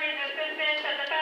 Department of Business at the